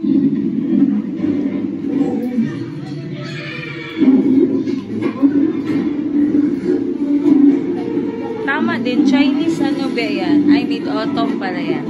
Tama din, Chinese ano ba yan? I mean, autumn pala yan.